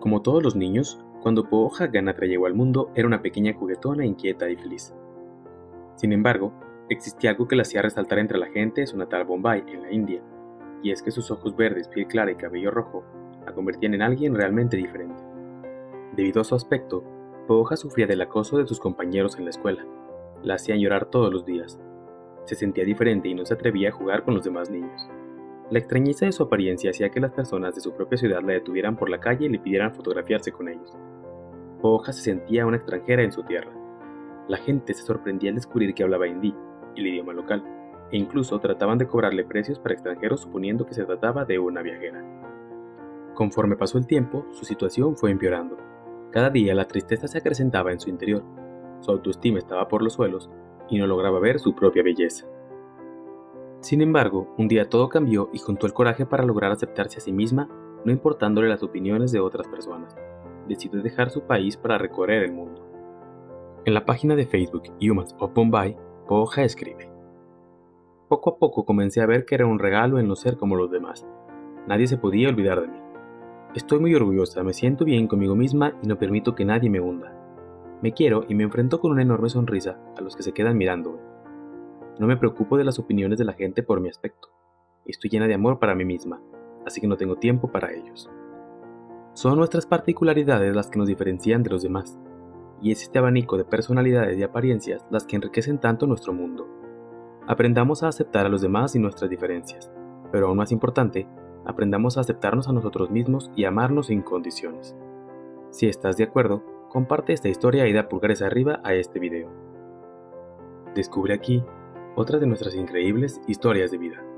Como todos los niños, cuando Pooja Ganatra llegó al mundo era una pequeña juguetona inquieta y feliz. Sin embargo, existía algo que la hacía resaltar entre la gente su natal Bombay, en la India, y es que sus ojos verdes, piel clara y cabello rojo la convertían en alguien realmente diferente. Debido a su aspecto, Pooja sufría del acoso de sus compañeros en la escuela. La hacían llorar todos los días. Se sentía diferente y no se atrevía a jugar con los demás niños. La extrañeza de su apariencia hacía que las personas de su propia ciudad la detuvieran por la calle y le pidieran fotografiarse con ellos. Pooja se sentía una extranjera en su tierra. La gente se sorprendía al descubrir que hablaba hindi, el idioma local, e incluso trataban de cobrarle precios para extranjeros suponiendo que se trataba de una viajera. Conforme pasó el tiempo, su situación fue empeorando. Cada día la tristeza se acrecentaba en su interior, su autoestima estaba por los suelos y no lograba ver su propia belleza. Sin embargo, un día todo cambió y juntó el coraje para lograr aceptarse a sí misma, no importándole las opiniones de otras personas. Decidió dejar su país para recorrer el mundo. En la página de Facebook Humans of Bombay, Poja escribe: Poco a poco comencé a ver que era un regalo en no ser como los demás. Nadie se podía olvidar de mí. Estoy muy orgullosa, me siento bien conmigo misma y no permito que nadie me hunda. Me quiero y me enfrento con una enorme sonrisa a los que se quedan mirándome. No me preocupo de las opiniones de la gente por mi aspecto. Estoy llena de amor para mí misma, así que no tengo tiempo para ellos. Son nuestras particularidades las que nos diferencian de los demás, y es este abanico de personalidades y apariencias las que enriquecen tanto nuestro mundo. Aprendamos a aceptar a los demás y nuestras diferencias, pero aún más importante, aprendamos a aceptarnos a nosotros mismos y amarnos sin condiciones. Si estás de acuerdo, comparte esta historia y da pulgares arriba a este video. Descubre aquí otra de nuestras increíbles historias de vida.